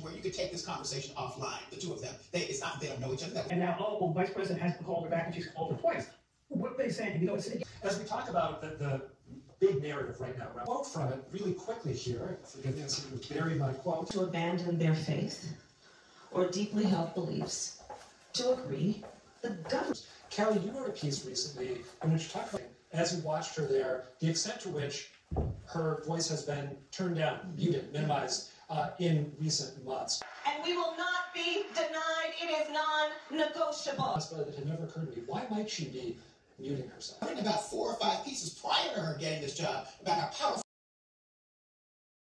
where you could take this conversation offline, the two of them. They, it's not, they don't know each other. And now, oh, well, Vice President hasn't called her back and she's called her twice. What are they saying? You know, it's, As we talk about the, the big narrative right now, a quote from it really quickly here, forgive me, I buried my quote. to abandon their faith or deeply held beliefs, to agree, the government. Kelly, you wrote a piece recently in which you talked about, as you watched her there, the extent to which her voice has been turned down, muted, minimized uh, in recent months. and we will not be denied. It is non-negotiable. That had never occurred to me. Why might she be muting herself? I written about four or five pieces prior to her getting this job about how powerful